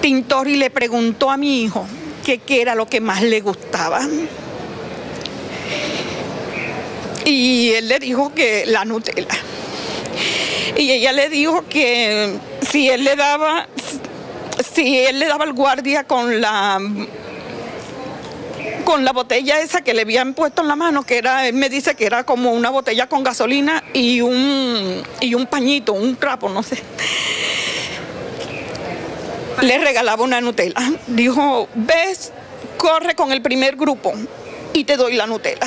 Tintori le preguntó a mi hijo qué era lo que más le gustaba. Y él le dijo que la Nutella. Y ella le dijo que si él le daba, si él le daba al guardia con la con la botella esa que le habían puesto en la mano, que era, él me dice que era como una botella con gasolina y un, y un pañito, un trapo, no sé. Le regalaba una Nutella. Dijo, ves, corre con el primer grupo y te doy la Nutella.